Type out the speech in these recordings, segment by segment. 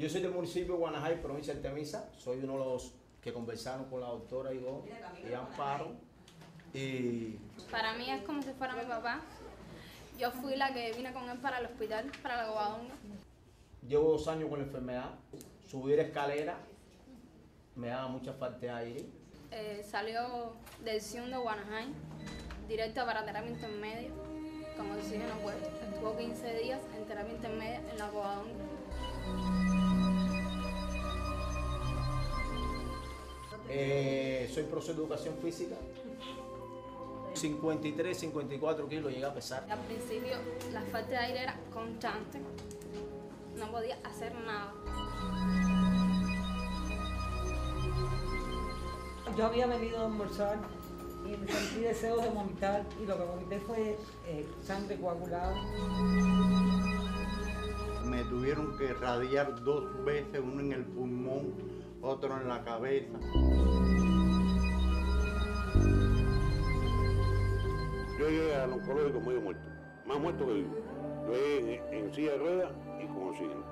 Yo soy del municipio de Guanajay, provincia de Temisa. Soy uno de los que conversaron con la doctora y, y Amparo. Y Para mí es como si fuera mi papá. Yo fui la que vine con él para el hospital, para la Covadonga. llevo dos años con la enfermedad. Subir escalera me daba mucha falta de aire. Eh, salió del CIUN de Guanajay, directo para terapia intermedia, con oxígeno puesto. Estuvo 15 días en terapia intermedia en la Covadonga. Eh, soy profesor de educación física. 53, 54 kilos llegué a pesar. Al principio la falta de aire era constante, no podía hacer nada. Yo había venido a almorzar y me sentí deseos de vomitar y lo que vomité fue eh, sangre coagulada. Me tuvieron que radiar dos veces, uno en el pulmón, otro en la cabeza. Yo llegué al oncológico medio muerto, más muerto que vivo. Yo llegué en, en silla de ruedas y con oxígeno.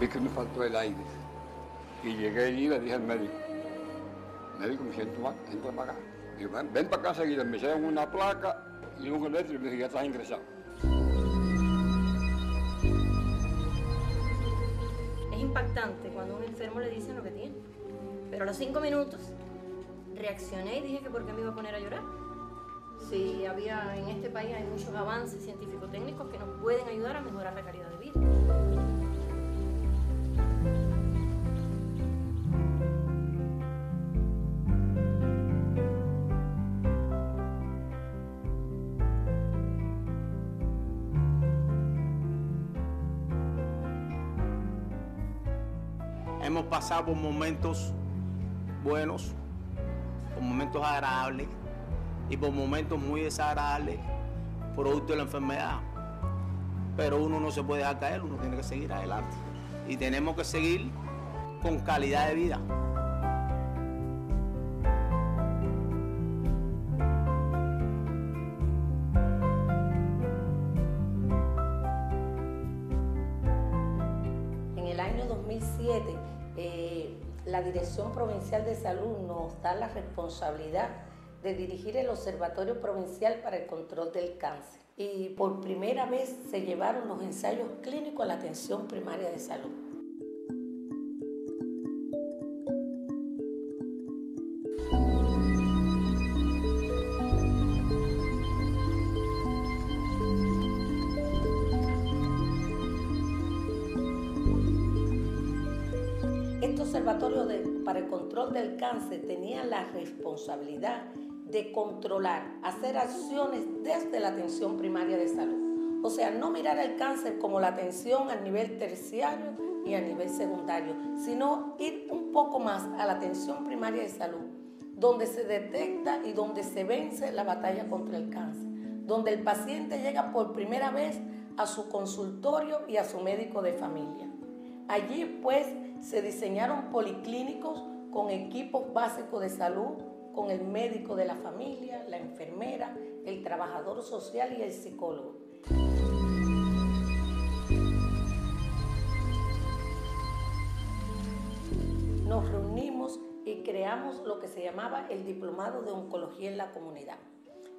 Vi que me faltó el aire. Y llegué allí y le dije al médico, médico, me siento mal, entra para acá. Digo, ven, ven para acá seguida. Me hicieron una placa y un eléctrico y me dije, ya estás ingresado. Impactante cuando un enfermo le dicen lo que tiene. Pero a los cinco minutos reaccioné y dije que por qué me iba a poner a llorar. Si había en este país hay muchos avances científico-técnicos que nos pueden ayudar a mejorar la calidad de vida. Hemos pasado por momentos buenos, por momentos agradables y por momentos muy desagradables producto de la enfermedad. Pero uno no se puede dejar caer, uno tiene que seguir adelante. Y tenemos que seguir con calidad de vida. Provincial de Salud nos da la responsabilidad de dirigir el Observatorio Provincial para el Control del Cáncer. Y por primera vez se llevaron los ensayos clínicos a la atención primaria de salud. Control del cáncer tenía la responsabilidad de controlar, hacer acciones desde la atención primaria de salud. O sea, no mirar el cáncer como la atención a nivel terciario y a nivel secundario, sino ir un poco más a la atención primaria de salud, donde se detecta y donde se vence la batalla contra el cáncer, donde el paciente llega por primera vez a su consultorio y a su médico de familia. Allí pues se diseñaron policlínicos con equipos básicos de salud, con el médico de la familia, la enfermera, el trabajador social y el psicólogo. Nos reunimos y creamos lo que se llamaba el Diplomado de Oncología en la Comunidad.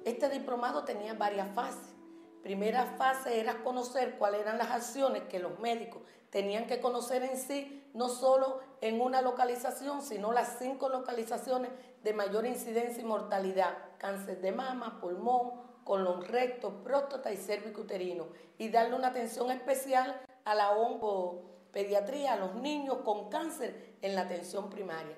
Este diplomado tenía varias fases. Primera fase era conocer cuáles eran las acciones que los médicos tenían que conocer en sí, no solo en una localización, sino las cinco localizaciones de mayor incidencia y mortalidad, cáncer de mama, pulmón, colon recto, próstata y cervicuterino, y darle una atención especial a la oncopediatría, a los niños con cáncer en la atención primaria.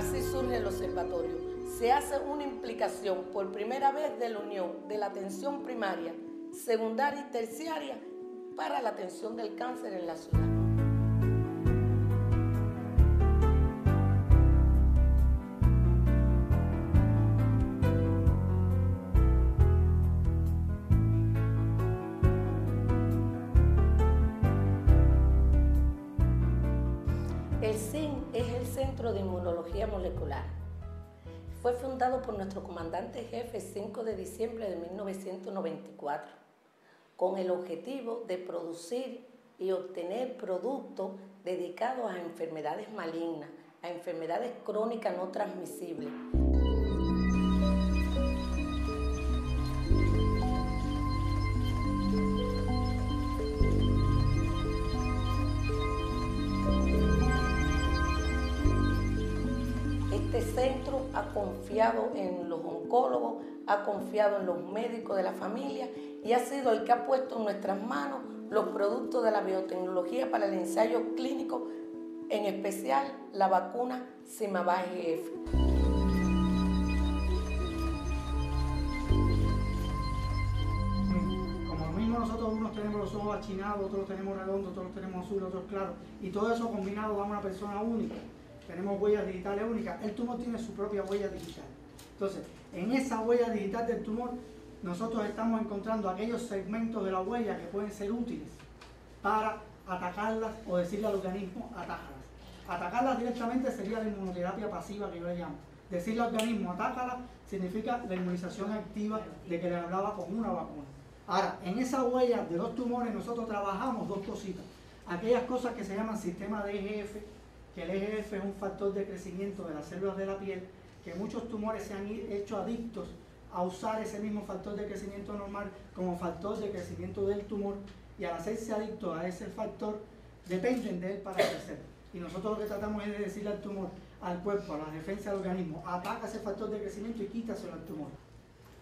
Así surge el observatorio. Se hace una implicación por primera vez de la unión de la atención primaria, secundaria y terciaria para la atención del cáncer en la ciudad. Por nuestro comandante jefe 5 de diciembre de 1994 con el objetivo de producir y obtener productos dedicados a enfermedades malignas, a enfermedades crónicas no transmisibles. Confiado en los oncólogos, ha confiado en los médicos de la familia y ha sido el que ha puesto en nuestras manos los productos de la biotecnología para el ensayo clínico, en especial la vacuna Simavac GF. Como mismo nosotros unos tenemos los ojos achinados, otros tenemos redondos, otros los tenemos azules, otros claros, y todo eso combinado da una persona única. Tenemos huellas digitales únicas. El tumor tiene su propia huella digital. Entonces, en esa huella digital del tumor nosotros estamos encontrando aquellos segmentos de la huella que pueden ser útiles para atacarlas o decirle al organismo, atácalas. Atacarlas directamente sería la inmunoterapia pasiva que yo le llamo. Decirle al organismo, atácalas, significa la inmunización activa de que le hablaba con una vacuna. Ahora, en esa huella de los tumores nosotros trabajamos dos cositas. Aquellas cosas que se llaman sistema de EGF, que el EGF es un factor de crecimiento de las células de la piel, que muchos tumores se han hecho adictos a usar ese mismo factor de crecimiento normal como factor de crecimiento del tumor y al hacerse adicto a ese factor dependen de él para crecer. Y nosotros lo que tratamos es de decirle al tumor, al cuerpo, a la defensa del organismo, ataca ese factor de crecimiento y quítaselo al tumor.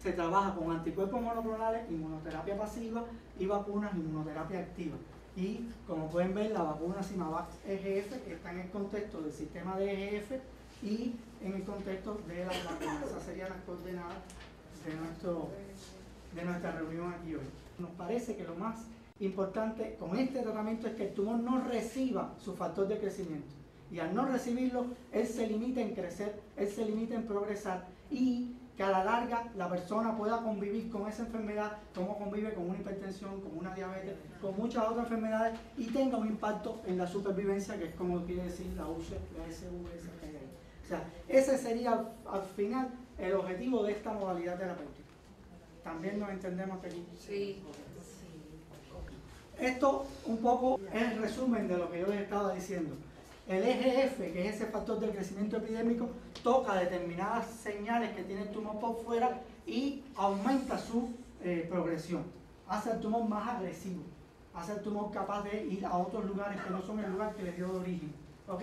Se trabaja con anticuerpos monoclonales, inmunoterapia pasiva y vacunas, inmunoterapia activa. Y como pueden ver, la vacuna Simavac EGF está en el contexto del sistema de EGF y en el contexto de las vacunas. Esas serían las coordenadas de, nuestro, de nuestra reunión aquí hoy. Nos parece que lo más importante con este tratamiento es que el tumor no reciba su factor de crecimiento. Y al no recibirlo, él se limita en crecer, él se limita en progresar y que a la larga la persona pueda convivir con esa enfermedad como convive con una hipertensión, con una diabetes, con muchas otras enfermedades y tenga un impacto en la supervivencia, que es como quiere decir la UCE, la SVS que hay ahí. O sea, ese sería al final el objetivo de esta modalidad terapéutica. También nos entendemos aquí. Sí. Esto un poco es el resumen de lo que yo les estaba diciendo. El EGF, que es ese factor del crecimiento epidémico, toca determinadas señales que tiene el tumor por fuera y aumenta su eh, progresión. Hace el tumor más agresivo, hace el tumor capaz de ir a otros lugares que no son el lugar que le dio de origen. ¿Ok?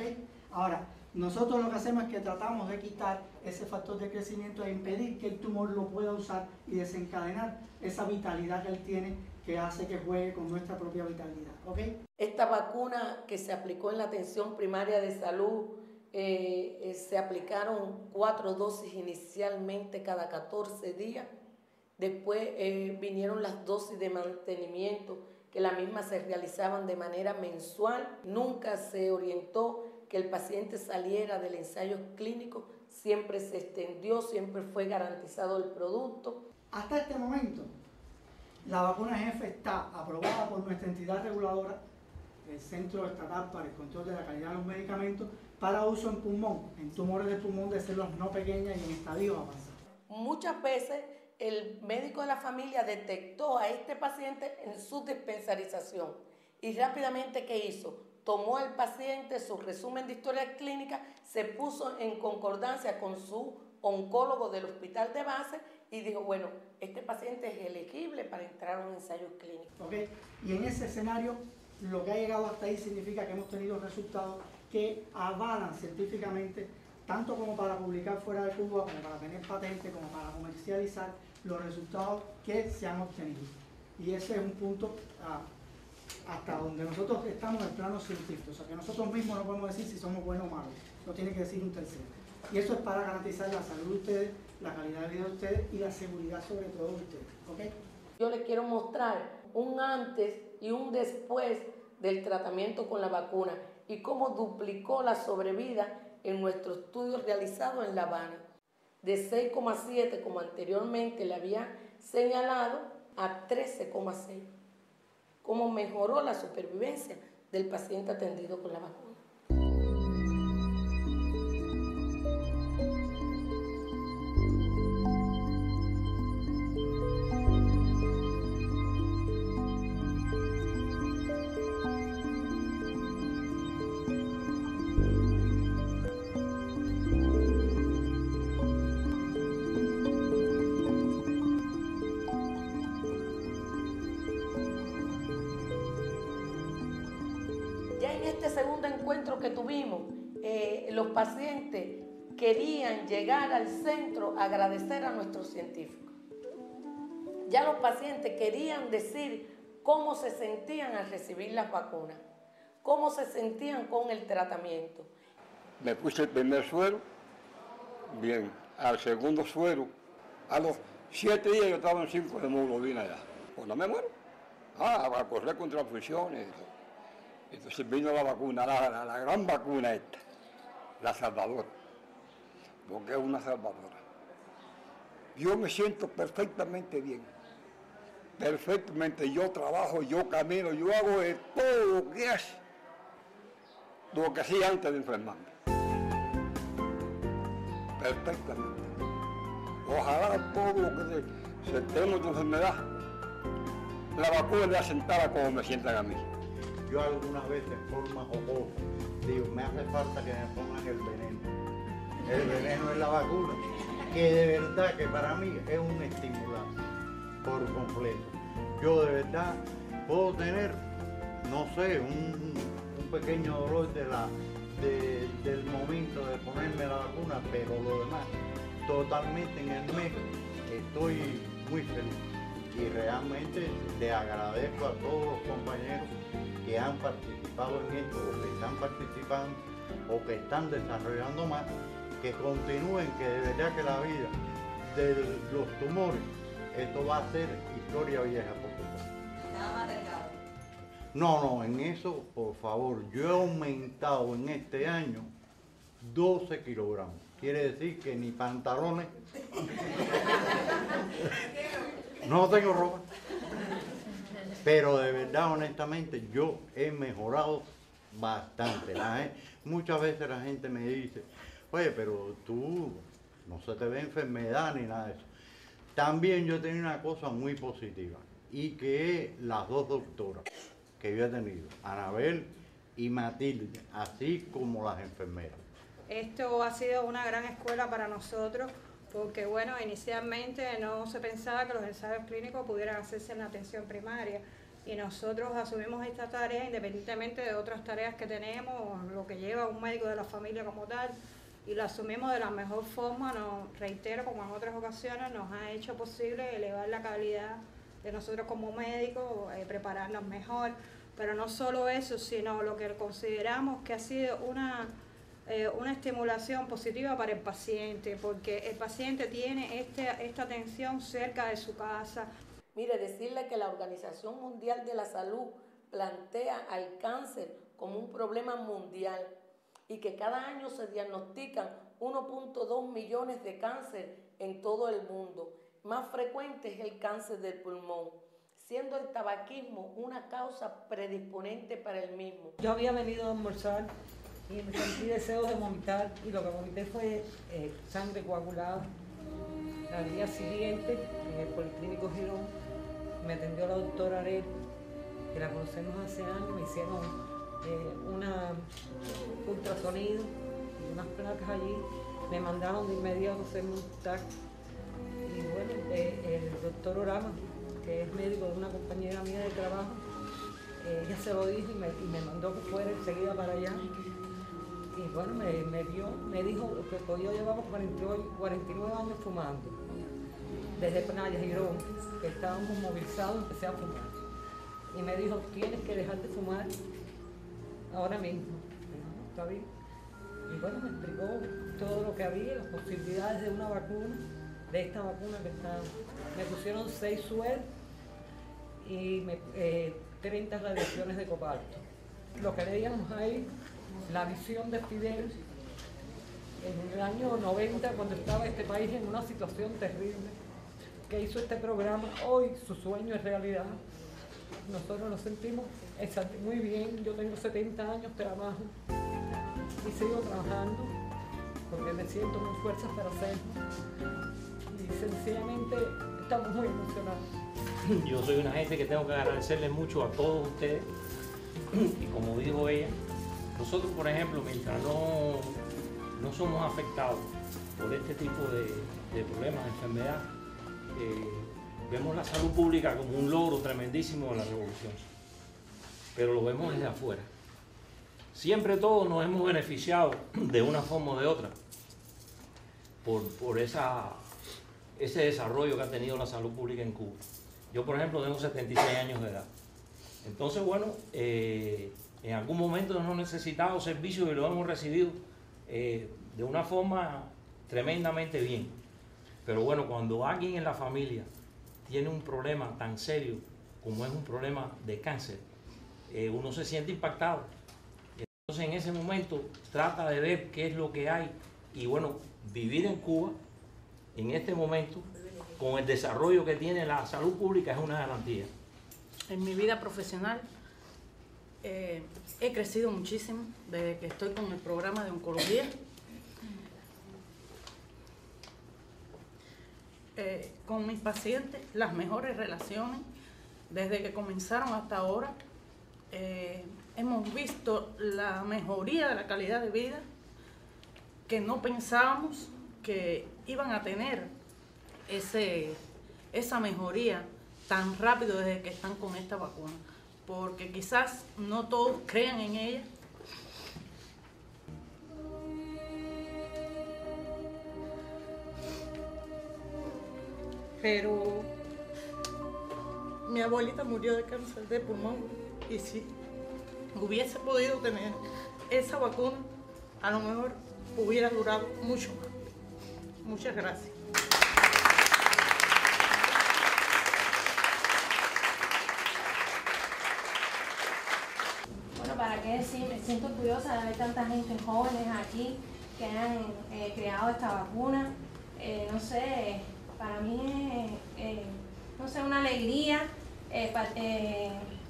Ahora, nosotros lo que hacemos es que tratamos de quitar ese factor de crecimiento e impedir que el tumor lo pueda usar y desencadenar esa vitalidad que él tiene que hace que juegue con nuestra propia vitalidad. Esta vacuna que se aplicó en la atención primaria de salud, eh, eh, se aplicaron cuatro dosis inicialmente cada 14 días. Después eh, vinieron las dosis de mantenimiento, que la misma se realizaban de manera mensual. Nunca se orientó que el paciente saliera del ensayo clínico, siempre se extendió, siempre fue garantizado el producto. Hasta este momento, la vacuna GF está aprobada por nuestra entidad reguladora, el Centro Estatal para el Control de la Calidad de los Medicamentos, para uso en pulmón, en tumores de pulmón de células no pequeñas y en estadios avanzados. Muchas veces el médico de la familia detectó a este paciente en su dispensarización y rápidamente ¿qué hizo? tomó al paciente su resumen de historia clínica, se puso en concordancia con su oncólogo del hospital de base y dijo, bueno, este paciente es elegible para entrar a un ensayo clínico. Okay. Y en ese escenario, lo que ha llegado hasta ahí significa que hemos tenido resultados que avalan científicamente, tanto como para publicar fuera de Cuba, como para tener patente, como para comercializar los resultados que se han obtenido. Y ese es un punto ah, hasta donde nosotros estamos en el plano científico. O sea, que nosotros mismos no podemos decir si somos buenos o malos. Lo tiene que decir un tercero. Y eso es para garantizar la salud de ustedes, la calidad de vida de ustedes y la seguridad sobre todo de ustedes. ¿Ok? Yo les quiero mostrar un antes y un después del tratamiento con la vacuna y cómo duplicó la sobrevida en nuestro estudio realizado en La Habana. De 6,7 como anteriormente le había señalado a 13,6 cómo mejoró la supervivencia del paciente atendido con la vacuna. Encuentros que tuvimos, eh, los pacientes querían llegar al centro a agradecer a nuestros científicos. Ya los pacientes querían decir cómo se sentían al recibir las vacunas, cómo se sentían con el tratamiento. Me puse el primer suero, bien, al segundo suero, a los siete días yo estaba en cinco de hemoglobina ya. Pues no me muero. Ah, a correr contra funciones. Entonces vino la vacuna, la, la- la gran vacuna esta, la salvadora, porque es una salvadora. Yo me siento perfectamente bien, perfectamente. Yo trabajo, yo camino, yo hago de todo lo que hace, lo que hacía antes de enfermarme. Perfectamente. Ojalá todo lo que se, se tenemos de enfermedad, la vacuna le asentara como me sientan a mí. Yo algunas veces, en forma jocosa, digo, me hace falta que me pongan el veneno. El veneno es la vacuna, que de verdad que para mí es un estimulante por completo. Yo de verdad puedo tener, no sé, un, pequeño dolor de la, de- del momento de ponerme la vacuna, pero lo demás, totalmente en el mes, estoy muy feliz. Y realmente le agradezco a todos los compañeros que han participado en esto, o que están participando, o que están desarrollando más, que continúen, que de verdad que la vida de los tumores, esto va a ser historia vieja. Nada más. No, no, en eso, por favor, yo he aumentado en este año 12 kilogramos. Quiere decir que ni pantalones. No tengo ropa. Pero de verdad, honestamente, yo he mejorado bastante. Muchas veces la gente me dice, oye, pero tú no se te ve enfermedad ni nada de eso. También yo tenía una cosa muy positiva y que las dos doctoras que yo he tenido, Anabel y Matilde, así como las enfermeras. Esto ha sido una gran escuela para nosotros porque, bueno, inicialmente no se pensaba que los ensayos clínicos pudieran hacerse en la atención primaria. Y nosotros asumimos esta tarea independientemente de otras tareas que tenemos, lo que lleva un médico de la familia como tal, y lo asumimos de la mejor forma, nos reitero, como en otras ocasiones, nos ha hecho posible elevar la calidad de nosotros como médicos, eh, prepararnos mejor, pero no solo eso, sino lo que consideramos que ha sido una eh, una estimulación positiva para el paciente, porque el paciente tiene este, esta atención cerca de su casa. Mire, decirle que la Organización Mundial de la Salud plantea al cáncer como un problema mundial y que cada año se diagnostican 1.2 millones de cáncer en todo el mundo. Más frecuente es el cáncer del pulmón, siendo el tabaquismo una causa predisponente para el mismo. Yo había venido a almorzar y me sentí deseos de vomitar y lo que vomité fue eh, sangre coagulada. Al día siguiente, en el Policlínico Girón, me atendió la doctora Arel, que la conocemos hace años, me hicieron eh, una ultrasonido y unas placas allí, me mandaron de inmediato a hacerme un TAC. Y bueno, eh, el doctor Orama, que es médico de una compañera mía de trabajo, eh, ella se lo dijo y me, y me mandó que fuera enseguida para allá. Y bueno, me, me vio, me dijo que yo llevamos 48 49 años fumando. Desde Playa Girón, que estábamos movilizados, empecé a fumar. Y me dijo, tienes que dejar de fumar ahora mismo. Y yo, "No, está bien. Y bueno, me explicó todo lo que había, las posibilidades de una vacuna, de esta vacuna que está. Me pusieron seis sueros y me- eh, 30 radiaciones de cobalto. Lo que veíamos ahí, la visión de Fidel en el año 90, cuando estaba este país en una situación terrible, que hizo este programa, hoy su sueño es realidad. Nosotros nos sentimos muy bien, yo tengo 70 años, trabajo y sigo trabajando porque me siento con fuerzas para hacerlo. Y sencillamente estamos muy emocionados. Yo soy una gente que tengo que agradecerle mucho a todos ustedes. Y como dijo ella, nosotros, por ejemplo, mientras no, no somos afectados por este tipo de, problemas, de enfermedad, eh, vemos la salud pública como un logro tremendísimo de la revolución. Pero lo vemos desde afuera. siempre todos nos hemos beneficiado de una forma o de otra por, por esa, ese desarrollo que ha tenido la salud pública en Cuba. Yo, por ejemplo, tengo 76 años de edad. Entonces, bueno, eh, en algún momento hemos necesitado servicios y lo hemos recibido eh, de una forma tremendamente bien. Pero bueno, cuando alguien en la familia tiene un problema tan serio como es un problema de cáncer, eh, uno se siente impactado. Entonces en ese momento trata de ver qué es lo que hay y bueno, vivir en Cuba en este momento con el desarrollo que tiene la salud pública es una garantía. En mi vida profesional eh, he crecido muchísimo desde que estoy con el programa de oncología. Eh, con mis pacientes, las mejores relaciones desde que comenzaron hasta ahora. Eh, hemos visto la mejoría de la calidad de vida que no pensábamos que iban a tener ese, esa mejoría tan rápido desde que están con esta vacuna, porque quizás no todos crean en ella. Pero mi abuelita murió de cáncer de pulmón y si hubiese podido tener esa vacuna, a lo mejor hubiera durado mucho más. Muchas gracias. ¿Para qué decir? Me siento orgullosa de ver tanta gente jóvenes aquí que han eh, creado esta vacuna. Eh, no sé, para mí es, eh, no sé, una alegría,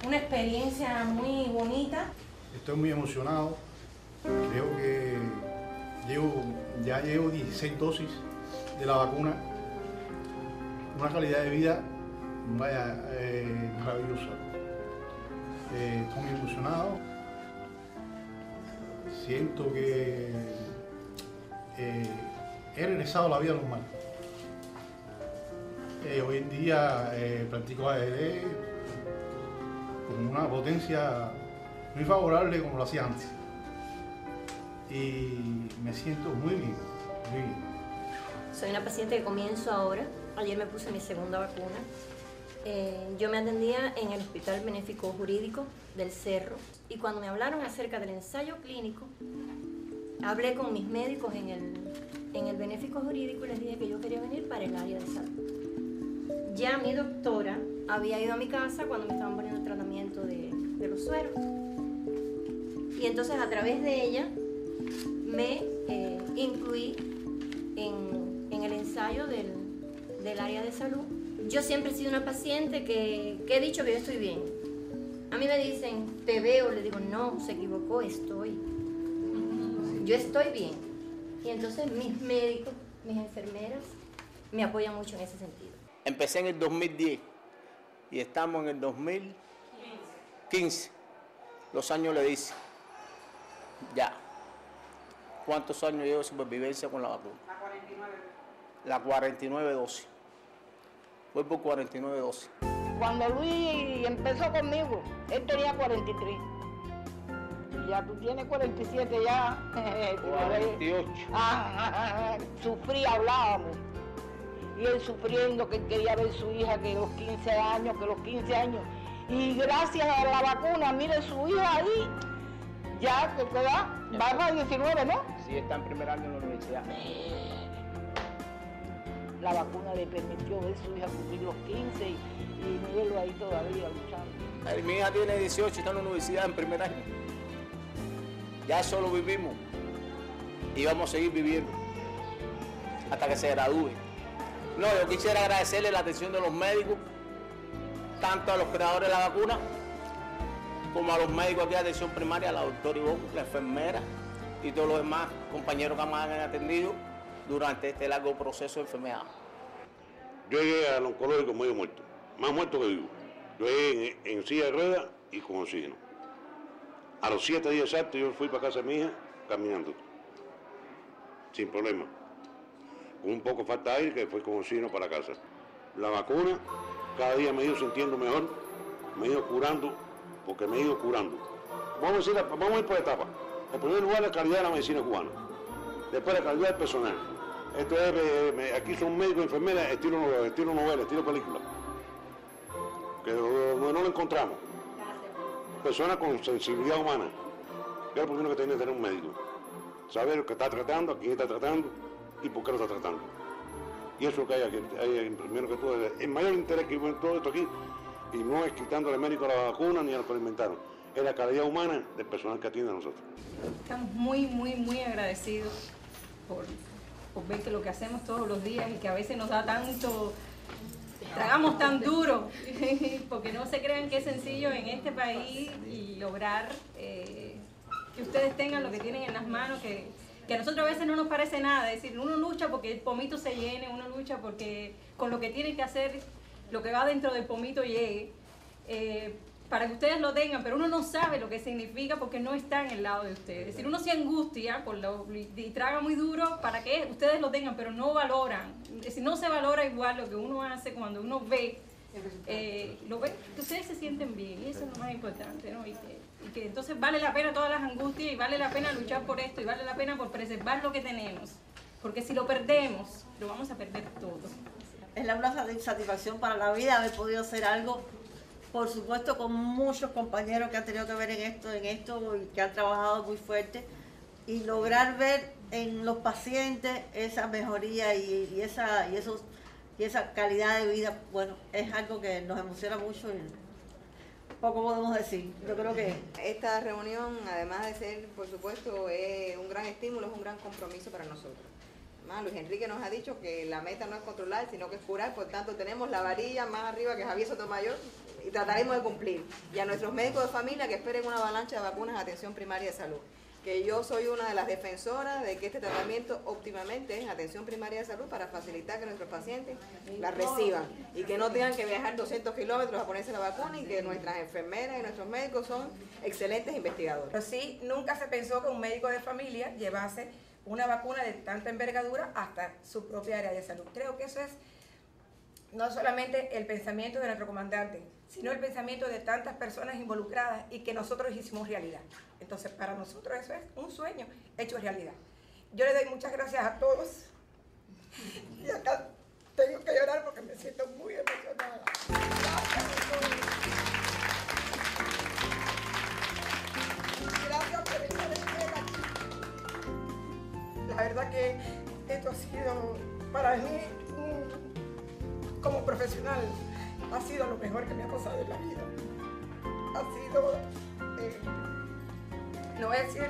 una experiencia muy bonita. Estoy muy emocionado. Creo que llevo, ya llevo 16 dosis de la vacuna. Una calidad de vida vaya, maravillosa. Estoy muy emocionado. Siento que eh, he regresado a la vida normal. Eh, hoy en día eh, practico AED con una potencia muy favorable como lo hacía antes. Y me siento muy bien, muy bien. Soy una paciente que comienzo ahora. Ayer me puse mi segunda vacuna. Eh, yo me atendía en el Hospital Benéfico Jurídico del Cerro y cuando me hablaron acerca del ensayo clínico, hablé con mis médicos en el, en el Benéfico Jurídico y les dije que yo quería venir para el área de salud. Ya mi doctora había ido a mi casa cuando me estaban poniendo el tratamiento de, los sueros. Y entonces a través de ella me eh, incluí en, en el ensayo del, del área de salud. Yo siempre he sido una paciente que, que he dicho que yo estoy bien. A mí me dicen, te veo, le digo, no, se equivocó, estoy. Yo estoy bien. Y entonces mis médicos, mis enfermeras, me apoyan mucho en ese sentido. Empecé en el 2010 y estamos en el 2015. Los años le dicen. Ya. ¿Cuántos años llevo de supervivencia con la vacuna? La 49 dosis. Voy por 49 dosis. Cuando Luis empezó conmigo, él tenía 43. Y ya tú tienes 47 ya. 48. Ah, sufría, hablábamos. Y él sufriendo que quería ver su hija que los 15 años, que los 15 años. Y gracias a la vacuna, mire su hija ahí, ya que queda, va para 19, ¿no? Sí, está en primer año en la universidad. La vacuna le permitió ver su hija cumplir los 15 y, y mírelo ahí todavía luchando. Mi hija tiene 18 y está en la universidad en primer año. Ya eso lo vivimos. Y vamos a seguir viviendo hasta que se gradúe. No, yo quisiera agradecerle la atención de los médicos, tanto a los creadores de la vacuna, como a los médicos aquí de atención primaria, a la doctora Ivonne, la enfermera y todos los demás compañeros que me han atendido durante este largo proceso de enfermedad. Yo llegué al oncológico medio muerto, más muerto que vivo. Yo llegué en, silla de ruedas y con oxígeno. A los siete días exactos yo fui para casa de caminando, sin problema. Con un poco falta de aire que fue con oxígeno para casa. La vacuna cada día me he ido sintiendo mejor, me he ido curando, porque me he ido curando. vamos a, decir, vamos a ir por etapas. En primer lugar, la calidad de la medicina cubana. Después, la calidad del personal. Esto es, eh, aquí son médicos enfermeras estilo, estilo novela, estilo película. Que no, no- lo encontramos. Personas con sensibilidad humana. Que es lo primero que tiene que tener un médico. Saber lo que está tratando, a quién está tratando y por qué lo está tratando. Y eso que hay aquí, hay primero que todo. El mayor interés que hubo en todo esto aquí, y no es quitándole mérito a la vacuna ni a lo que inventaron, es la calidad humana del personal que atiende a nosotros. Estamos muy, muy, muy agradecidos por, por ver que lo que hacemos todos los días y que a veces nos da tanto, tragamos tan duro, porque no se crean que es sencillo en este país y lograr eh, que ustedes tengan lo que tienen en las manos, que, que a nosotros a veces no nos parece nada, es decir, uno lucha porque el pomito se llene, uno lucha porque con lo que tiene que hacer, lo que va dentro del pomito llegue. eh, para que ustedes lo tengan, pero uno no sabe lo que significa porque no está en el lado de ustedes. Es decir, uno se angustia por lo, y traga muy duro para que ustedes lo tengan, pero no valoran. Es decir, no se valora igual lo que uno hace cuando uno ve, eh, lo ve que ustedes se sienten bien, y eso es lo más importante, ¿no? Y que, y que entonces vale la pena todas las angustias y vale la pena luchar por esto y vale la pena por preservar lo que tenemos. Porque si lo perdemos, lo vamos a perder todo. Es la- una sati- satisfacción para la vida haber podido hacer algo, por supuesto con muchos compañeros que han tenido que ver en esto, en esto y que han trabajado muy fuerte y lograr ver en los pacientes esa mejoría y, esa y esos y esa calidad de vida, bueno, es algo que nos emociona mucho y poco podemos decir. Yo creo que Esta reunión, además de ser, por supuesto, es un gran estímulo, es un gran compromiso para nosotros. Además, Luis Enrique nos ha dicho que la meta no es controlar, sino que es curar, por tanto tenemos la varilla más arriba que Javier Sotomayor trataremos de cumplir. Y a nuestros médicos de familia que esperen una avalancha de vacunas en atención primaria de salud. Que yo soy una de las defensoras de que este tratamiento óptimamente es en atención primaria de salud para facilitar que nuestros pacientes la reciban y que no tengan que viajar 200 kilómetros a ponerse la vacuna y que nuestras enfermeras y nuestros médicos son excelentes investigadores. Pero sí, nunca se pensó que un médico de familia llevase una vacuna de tanta envergadura hasta su propia área de salud. Creo que eso es no solamente el pensamiento de nuestro comandante, sino el pensamiento de tantas personas involucradas y que nosotros hicimos realidad. Entonces, para nosotros eso es un sueño hecho realidad. Yo le doy muchas gracias a todos y acá tengo que llorar porque me siento muy emocionada. Gracias a todos. Gracias por estar aquí. La verdad que esto ha sido para mí, como profesional, ha sido lo mejor que me ha pasado en la vida. Ha sido, eh, no voy a decir,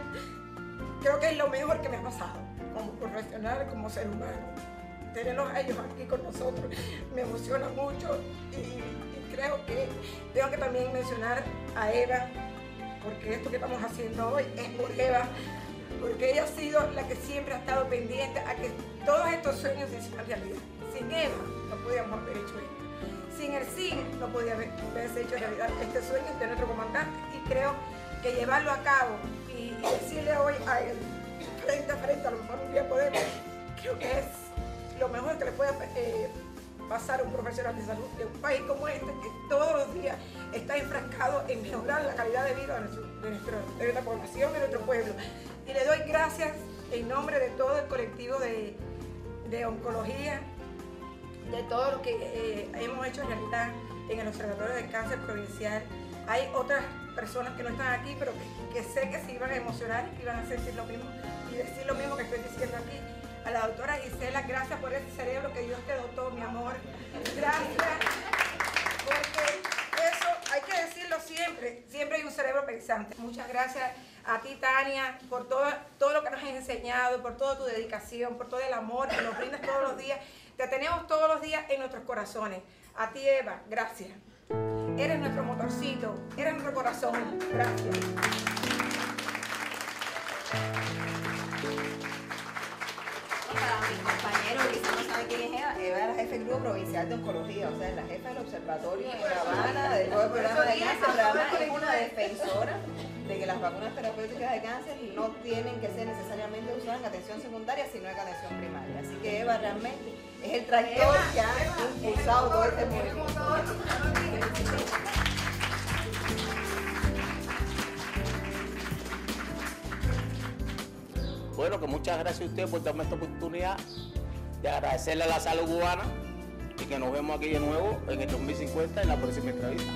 creo que es lo mejor que me ha pasado como profesional, como ser humano. Tenerlos a ellos aquí con nosotros me emociona mucho y, y creo que tengo que también mencionar a Eva, porque esto que estamos haciendo hoy es por Eva, porque ella ha sido la que siempre ha estado pendiente a que todos estos sueños se hicieran realidad. Sin Eva no podíamos haber hecho esto. Sin el cine no podía haber- haberse hecho realidad este sueño de nuestro comandante y creo que llevarlo a cabo y, decirle hoy a él, frente a frente, a lo mejor un día podemos, creo que es lo mejor que le puede eh, pasar a un profesional de salud de un país como este, que todos los días está enfrascado en mejorar la calidad de vida de, de nuestra población, de nuestro pueblo. Y le doy gracias en nombre de todo el colectivo de, de oncología, de todo lo que eh, hemos hecho realidad en el Observatorio del Cáncer Provincial. Hay otras personas que no están aquí, pero que, que sé que se iban a emocionar y que iban a sentir lo mismo y decir lo mismo que estoy diciendo aquí. A la doctora Gisela, gracias por ese cerebro que Dios te dotó, mi amor. Gracias. Porque eso hay que decirlo siempre. Siempre hay un cerebro pensante. Muchas gracias a ti, Tania, por todo, todo lo que nos has enseñado, por toda tu dedicación, por todo el amor que nos brindas todos los días. Te tenemos todos los días en nuestros corazones. A ti, Eva, gracias. Eres nuestro motorcito, eres nuestro corazón. Gracias. Para es la jefe del Grupo Provincial de Oncología, o sea, es la jefa del observatorio en La Habana, del nuevo programa de cáncer. La es una defensora de que las vacunas terapéuticas de cáncer no tienen que ser necesariamente usadas en atención secundaria, sino en atención primaria. Así que Eva realmente es el tractor que ha impulsado todo este movimiento. Bueno, que muchas gracias a ustedes por darme esta oportunidad de agradecerle a la salud cubana y que nos vemos aquí de nuevo en el 2050 en la próxima entrevista.